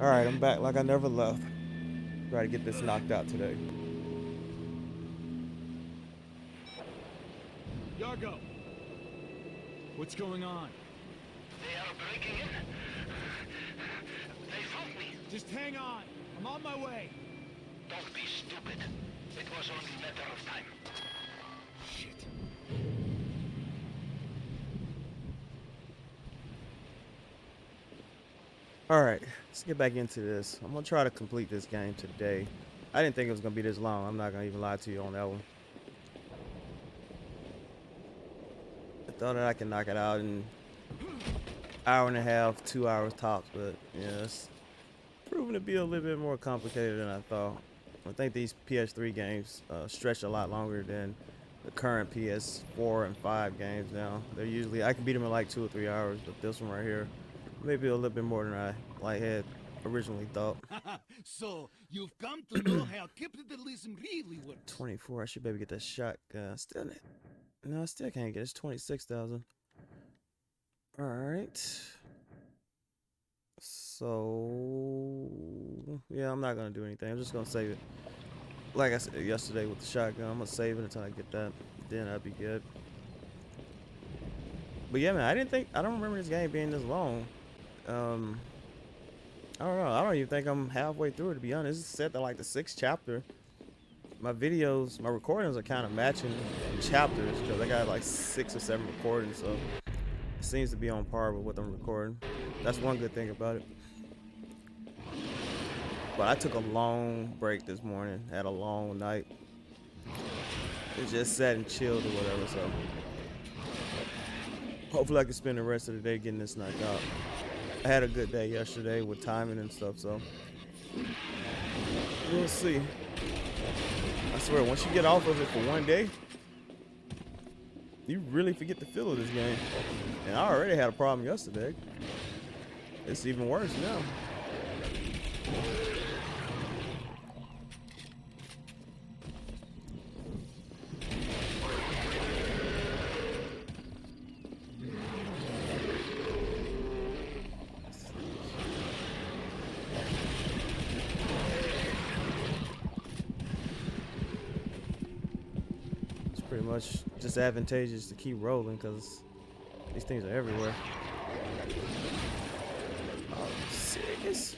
Alright, I'm back like I never left. Try to get this knocked out today. Yargo! What's going on? They are breaking in. They found me. Just hang on. I'm on my way. Don't be stupid. It was only a matter of time. Alright, let's get back into this. I'm gonna try to complete this game today. I didn't think it was gonna be this long. I'm not gonna even lie to you on that one. I thought that I can knock it out in hour and a half, two hours tops, but yeah, it's proven to be a little bit more complicated than I thought. I think these PS3 games uh, stretch a lot longer than the current PS4 and 5 games now. They're usually, I can beat them in like two or three hours, but this one right here, maybe a little bit more than I like had originally thought. so, you've come to know how capitalism really works. 24, I should maybe get that shotgun. Still, no, I still can't get it. It's 26,000. Alright. So, yeah, I'm not going to do anything. I'm just going to save it. Like I said yesterday with the shotgun, I'm going to save it until I get that. Then I'll be good. But yeah, man, I didn't think, I don't remember this game being this long. Um, I don't know. I don't even think I'm halfway through it, to be honest. It's set to like the sixth chapter. My videos, my recordings are kind of matching chapters because I got like six or seven recordings, so it seems to be on par with what I'm recording. That's one good thing about it. But I took a long break this morning. Had a long night. It just sat and chilled or whatever, so hopefully I can spend the rest of the day getting this knocked out. I had a good day yesterday with timing and stuff, so we'll see. I swear, once you get off of it for one day, you really forget the feel of this game. And I already had a problem yesterday. It's even worse now. Much just advantageous to keep rolling because these things are everywhere. Oh, serious?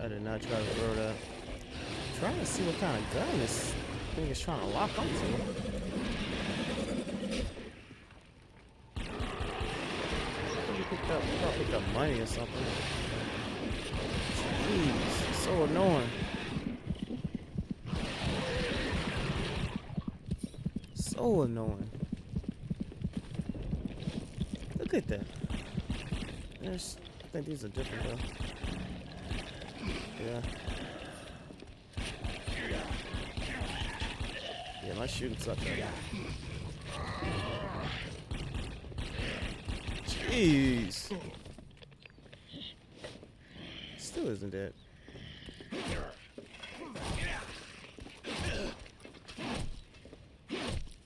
I did not try to throw that. trying to see what kind of gun this thing is trying to lock onto. Or something. Jeez, so annoying. So annoying. Look at that. There's, I think these are different though. Yeah. Yeah, my shooting sucks right now. Jeez. Isn't dead.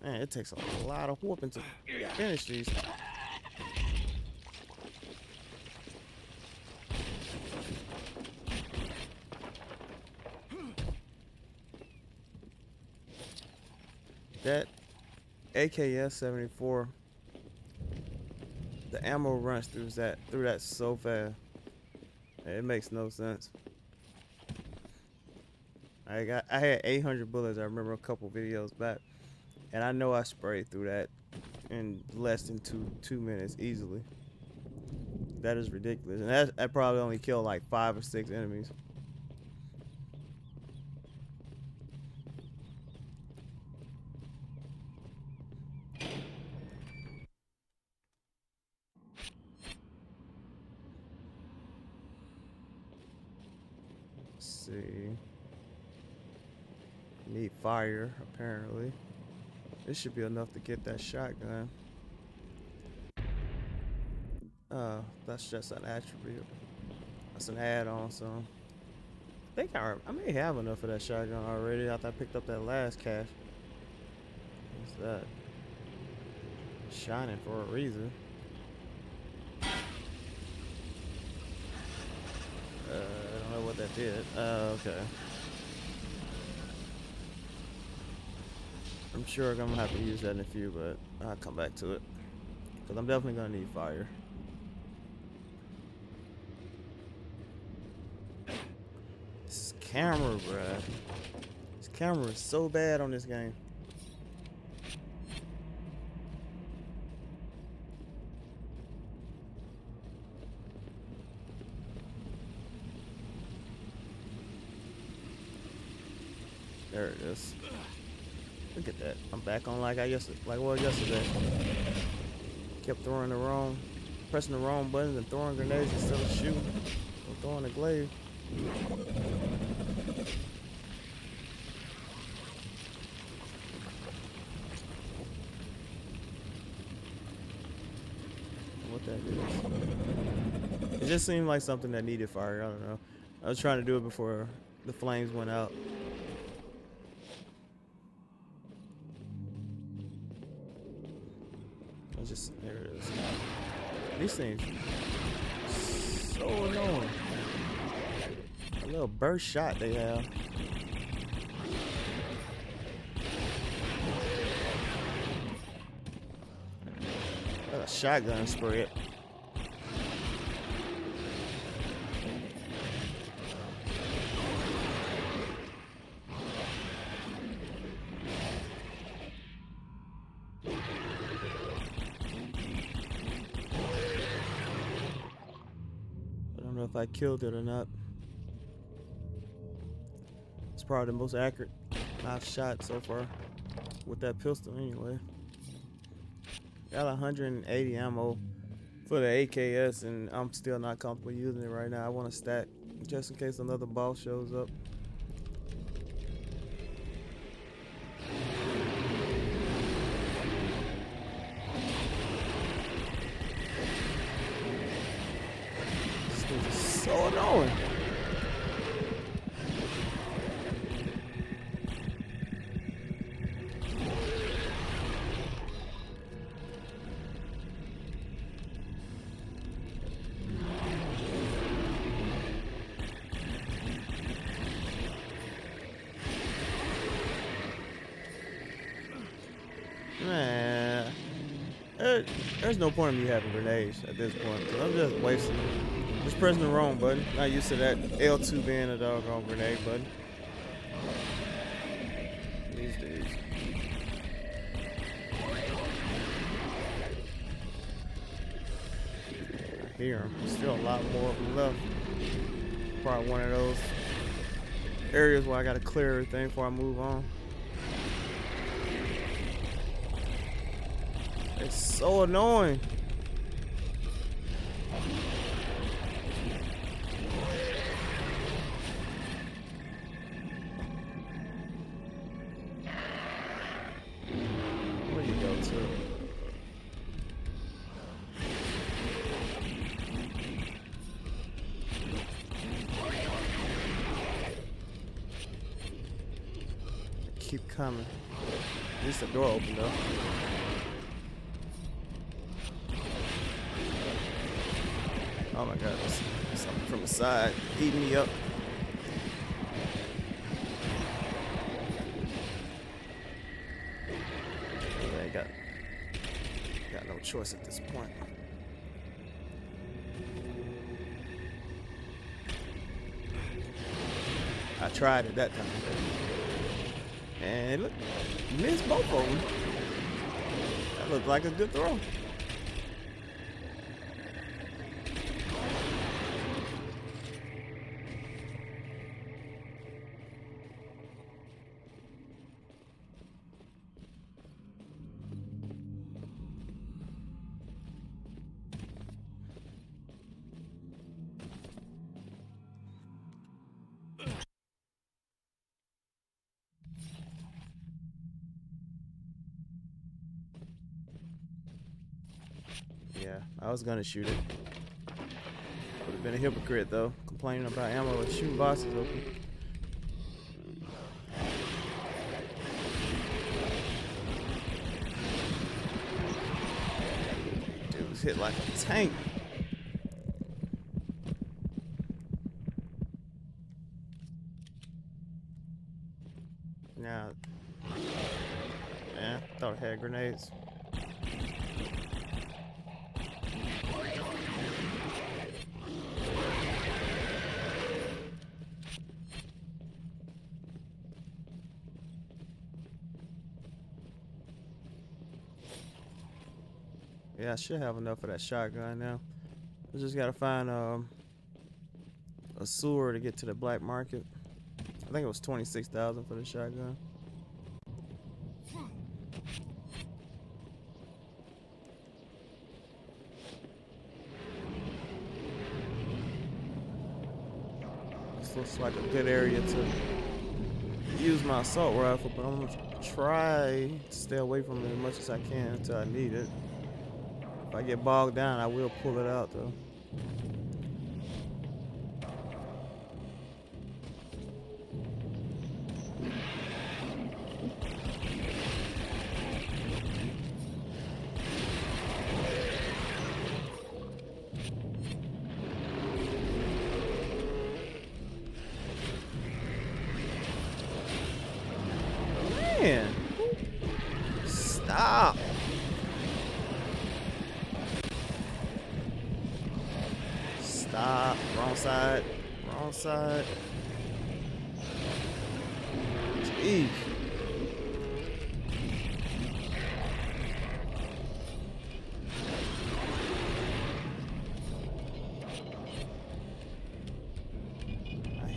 Man, it takes a lot of whooping to finish these. That AKS 74 the ammo runs through that through that so fast. It makes no sense. I got I had 800 bullets. I remember a couple videos back, and I know I sprayed through that in less than two two minutes easily. That is ridiculous, and that that probably only killed like five or six enemies. Let's see. Need fire, apparently. This should be enough to get that shotgun. Uh, that's just an attribute. That's an add-on, so. I think I, I may have enough of that shotgun already after I picked up that last cache. What's that? Shining for a reason. Uh, I don't know what that did. Uh, okay. I'm sure I'm gonna have to use that in a few, but I'll come back to it. Cause I'm definitely gonna need fire. This camera, bruh. This camera is so bad on this game. There it is. Look at that. I'm back on like I yesterday, like was yesterday. Kept throwing the wrong, pressing the wrong buttons and throwing grenades instead of shooting throwing a glaive. What that is? It just seemed like something that needed fire. I don't know. I was trying to do it before the flames went out. These things so annoying. A little burst shot they have. A shotgun spread. I don't know if I killed it or not. It's probably the most accurate I've shot so far with that pistol anyway. Got 180 ammo for the AKS and I'm still not comfortable using it right now. I want to stack just in case another boss shows up. This thing is so annoying. Man, there- there's no point in me having grenades at this point. I'm just wasting them. Just pressing the wrong button. Not used to that L2 being a doggone grenade button. These days. 'em. Still a lot more left. Probably one of those areas where I gotta clear everything before I move on. So annoying. Keep coming. At least the door opened up. Oh my god, there's from eating me up. I got, got no choice at this point. I tried it that time. And look, missed both of them. That looked like a good throw. I was gonna shoot it. Would have been a hypocrite though, complaining about ammo and shooting bosses open. Dude was hit like a tank. Now, yeah, thought it had grenades. I should have enough of that shotgun now. I just gotta find um, a sewer to get to the black market. I think it was twenty six thousand for the shotgun. This looks like a good area to use my assault rifle, but I'm gonna try to stay away from it as much as I can until I need it. If I get bogged down, I will pull it out though.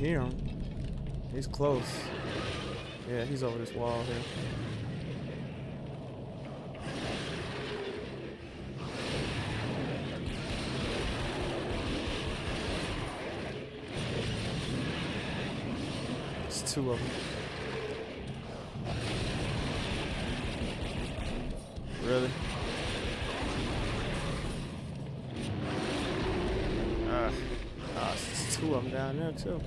Hear him. He's close. Yeah, he's over this wall here. It's two of them. Really? Uh, uh, it's two of them down there too.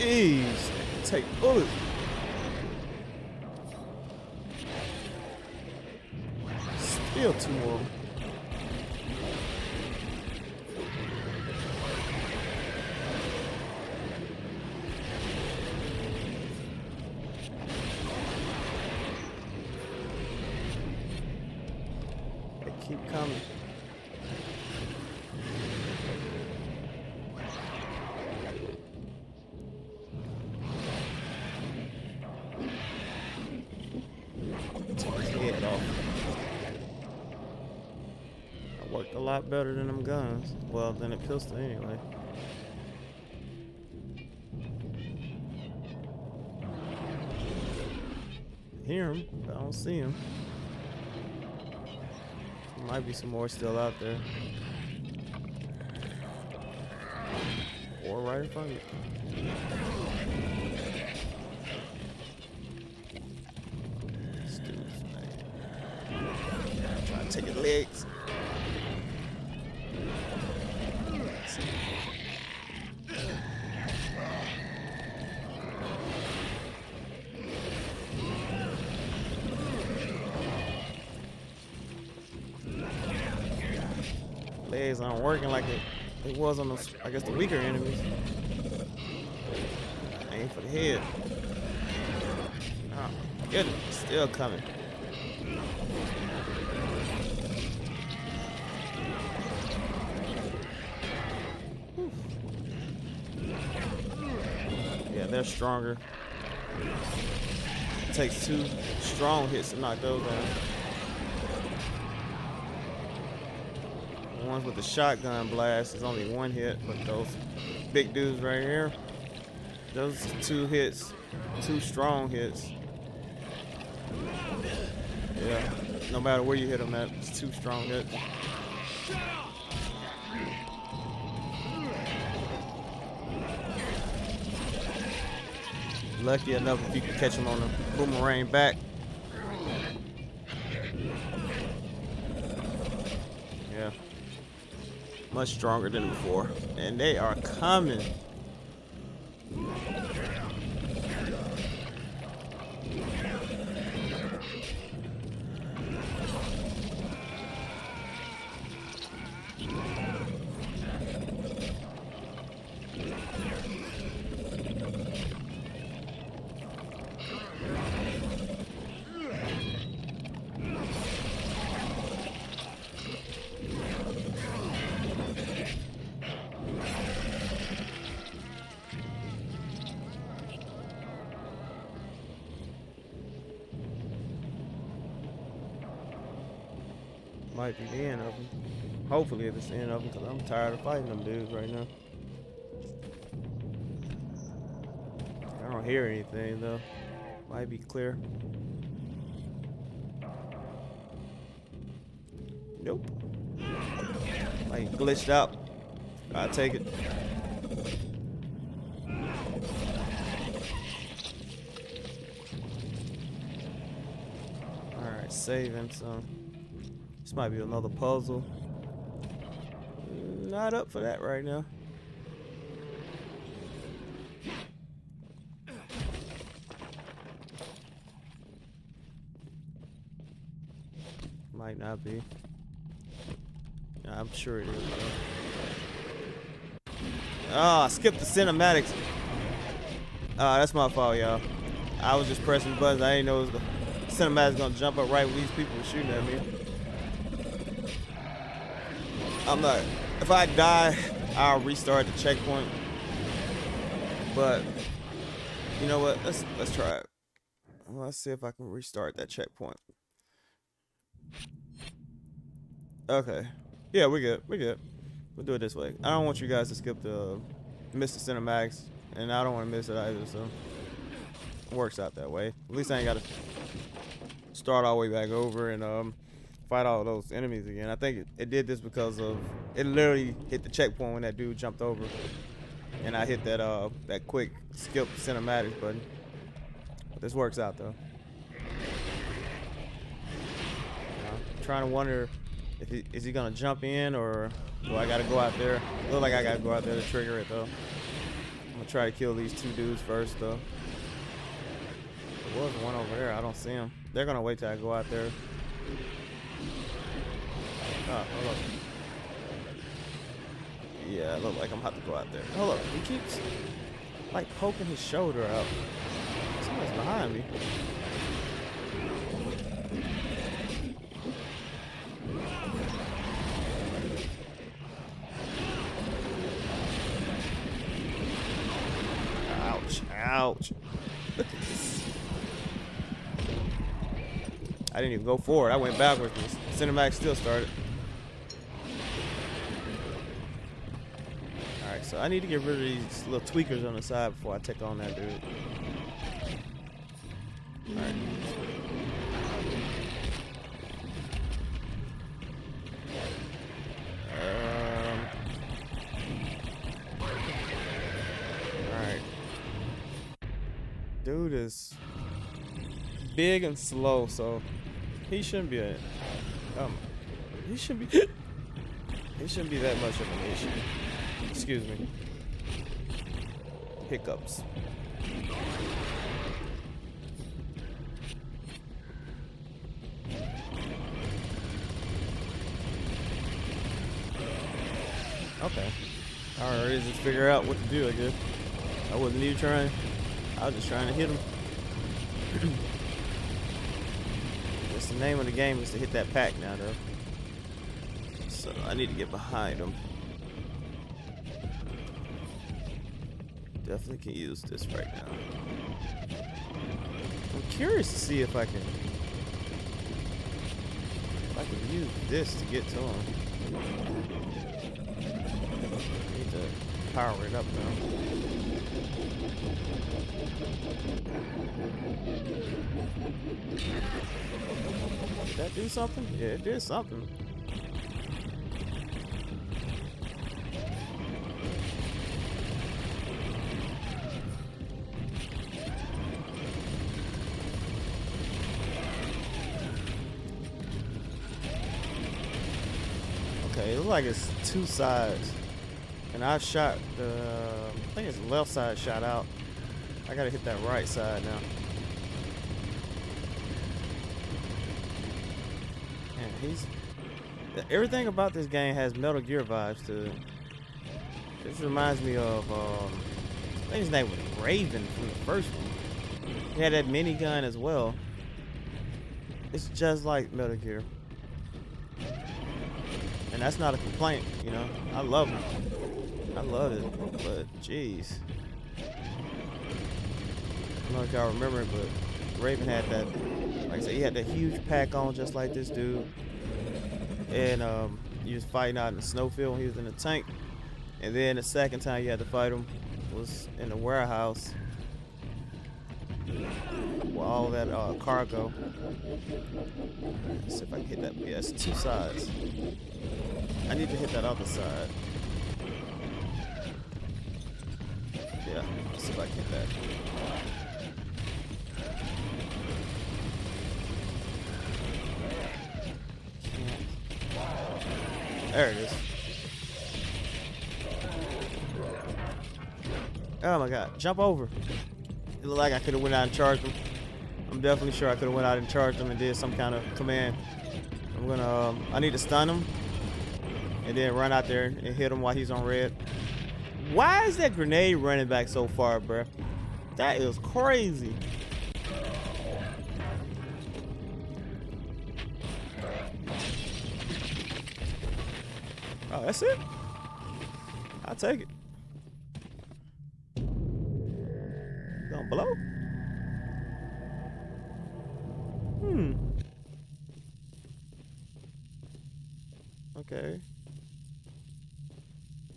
Jeez, take bullets. Still too more. Than a pistol anyway. Hear him, but I don't see him. There might be some more still out there. Or right in front of you. Trying to take his legs. Working like it, it was on the, I guess, the weaker enemies. Aim for the head. Oh, goodness, still coming. Yeah, they're stronger. It takes two strong hits to knock those down. The ones with the shotgun blast is only one hit, but those big dudes right here, those two hits, two strong hits. Yeah, no matter where you hit them at, it's two strong hits. Lucky enough if you can catch them on the boomerang back. Yeah. Much stronger than before, and they are coming. Might be the end of them. Hopefully, it's the end of them, because I'm tired of fighting them dudes right now. I don't hear anything though. Might be clear. Nope. Like glitched out. I'll take it. Saving some. This might be another puzzle. Not up for that right now. Might not be. I'm sure it is. Though. Oh, I skipped the cinematics. Ah, that's my fault, y'all. I was just pressing buttons. I didn't know it was the cinematics gonna jump up right when these people were shooting at me. I'm not. If I die, I'll restart the checkpoint. But you know what? Let's let's try it. Let's see if I can restart that checkpoint. Okay. Yeah, we're good. We're good. We'll do it this way. I don't want you guys to skip the miss the cinematics, and I don't want to miss it either. So works out that way. At least I ain't got to start all the way back over and um fight all those enemies again. I think it, it did this because of it literally hit the checkpoint when that dude jumped over, and I hit that uh that quick skip cinematics button. But this works out though. I'm trying to wonder if he, is he gonna jump in or do I gotta go out there? Look like I gotta go out there to trigger it though. I'm gonna try to kill these two dudes first though. There was one over there. I don't see him. They're gonna wait till I go out there. Oh, hold up. Yeah, it look like I'm about to go out there. Hold up, he keeps like poking his shoulder out. Someone's behind me. Ouch, ouch. Look at this. I didn't even go forward. I went backwards. The cinematic still started. Alright, so I need to get rid of these little tweakers on the side before I take on that dude. Alright. Um. Dude is big and slow, so he shouldn't be a um he shouldn't be he shouldn't be that much of an issue. Excuse me. Hiccups. Okay. Alright, just figure out what to do, I guess. I wasn't even trying. I was just trying to hit him. That's the name of the game is to hit that pack now, though. So I need to get behind him. Definitely can use this right now. I'm curious to see if I can if I can use this to get to him. Need to power it up now. Did that do something? Yeah, it did something. Like it's two sides. And I shot the, I think it's left side shot out. I gotta hit that right side now. He's, everything about this game has Metal Gear vibes to it. This reminds me of, um, I think his name was Raven from the first one. He had that minigun as well. It's just like Metal Gear. And that's not a complaint, you know. I love it. I love it, but jeez. I don't know if y'all remember, but Raven had that, like I said, he had that huge pack on just like this dude. And um, he was fighting out in the snowfield when he was in the tank. And then the second time you had to fight him was in the warehouse with all that uh, cargo. Let's see if I can hit that. Yeah, two sides. I need to hit that other side. Yeah, let's see if I can hit that. There it is. Oh my god, jump over. It looked like I could have went out and charged him. I'm definitely sure I could have went out and charged him and did some kind of command. I'm gonna, um, I need to stun him and then run out there and hit him while he's on red. Why is that grenade running back so far, bruh? That is crazy. Oh, that's it? I'll take it. Gonna blow? Hmm. Okay.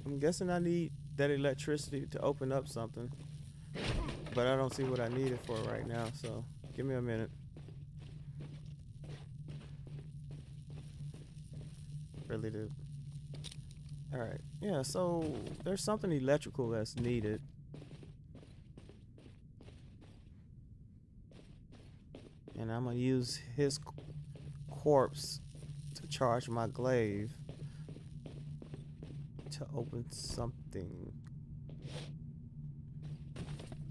I'm guessing I need that electricity to open up something. But I don't see what I need it for right now, so give me a minute. Really do. Alright, yeah, so there's something electrical that's needed. And I'm gonna use his corpse to charge my glaive to open something.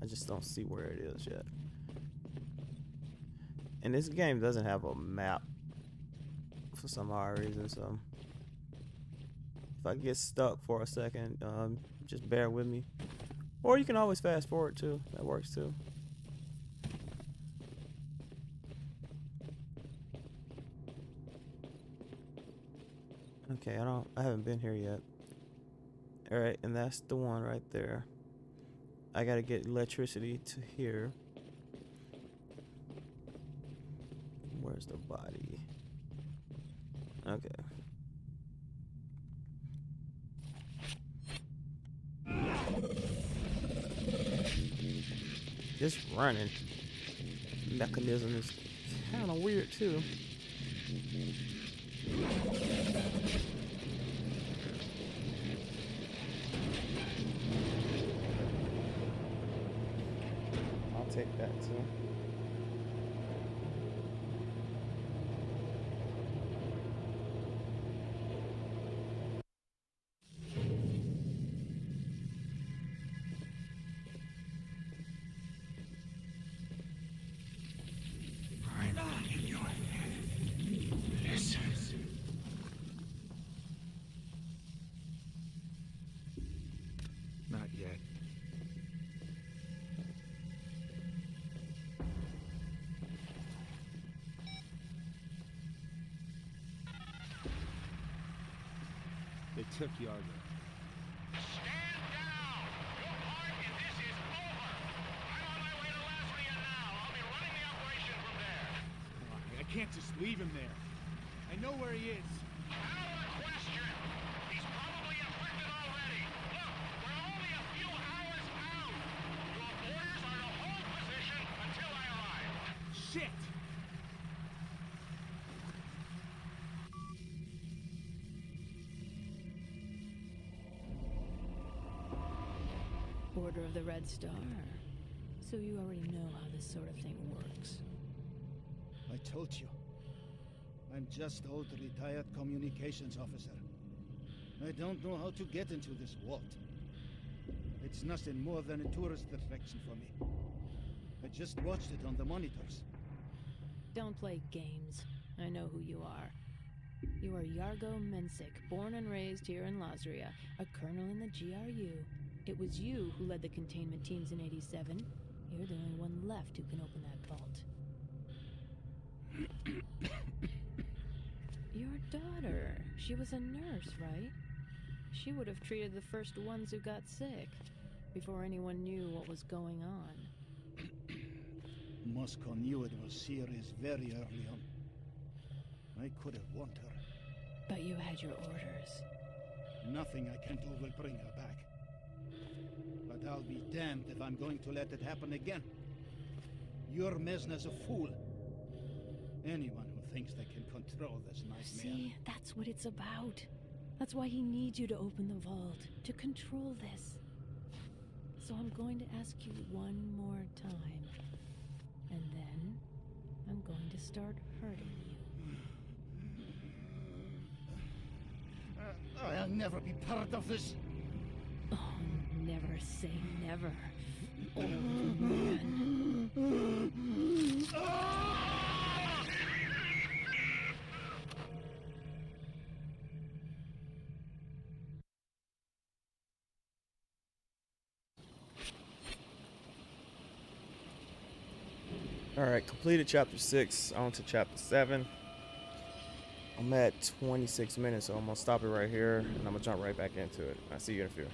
I just don't see where it is yet. And this game doesn't have a map for some odd reason, so if I get stuck for a second, um, just bear with me. Or you can always fast forward too. That works too. Okay, I don't I haven't been here yet. Alright, and that's the one right there. I gotta get electricity to here. Where's the body? Okay. This running mechanism is kind of weird too. Take that too. Took Yargo. Stand down! Your part in this is over! I'm on my way to Lasria now. I'll be running the operation from there. I can't just leave him there. I know where he is. Red Star. So you already know how this sort of thing works. I told you. I'm just old retired communications officer. I don't know how to get into this vault. It's nothing more than a tourist attraction for me. I just watched it on the monitors. Don't play games. I know who you are. You are Yargo Mensik, born and raised here in Lasria, a colonel in the GRU. It was you who led the containment teams in 87. You're the only one left who can open that vault. Your daughter. She was a nurse, right? She would have treated the first ones who got sick before anyone knew what was going on. Moscow knew it was serious very early on. I could have warned her. But you had your orders. Nothing I can do will bring her back. But I'll be damned if I'm going to let it happen again. Your Mezner's a fool. Anyone who thinks they can control this nightmare. See, that's what it's about. That's why he needs you to open the vault, to control this. So I'm going to ask you one more time. And then I'm going to start hurting you. I'll never be part of this. Never say never. Man. All right, completed chapter six. On to chapter seven. I'm at 26 minutes, so I'm gonna stop it right here, and I'm gonna jump right back into it. I'll see you in a few.